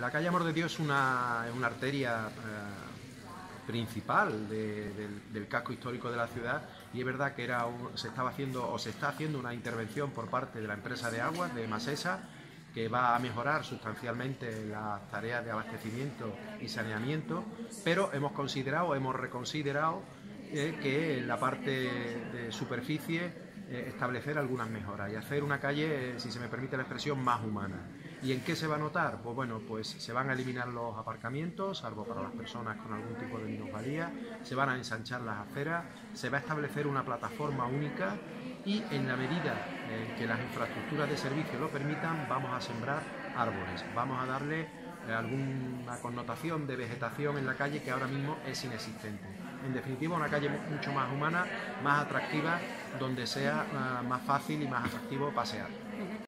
la calle Amor de Dios es una, arteria eh, principal del, casco histórico de la ciudad y es verdad que se estaba haciendo o se está haciendo una intervención por parte de la empresa de aguas de Masesa que va a mejorar sustancialmente las tareas de abastecimiento y saneamiento, pero hemos considerado, hemos reconsiderado eh, que en la parte de superficie eh, establecer algunas mejoras y hacer una calle, si se me permite la expresión, más humana. ¿Y en qué se va a notar? Pues bueno, pues se van a eliminar los aparcamientos, salvo para las personas con algún tipo de minusvalía, se van a ensanchar las aceras, se va a establecer una plataforma única y en la medida en que las infraestructuras de servicio lo permitan, vamos a sembrar árboles, vamos a darle alguna connotación de vegetación en la calle que ahora mismo es inexistente. En definitiva, una calle mucho más humana, más atractiva, donde sea ah, más fácil y más atractivo pasear.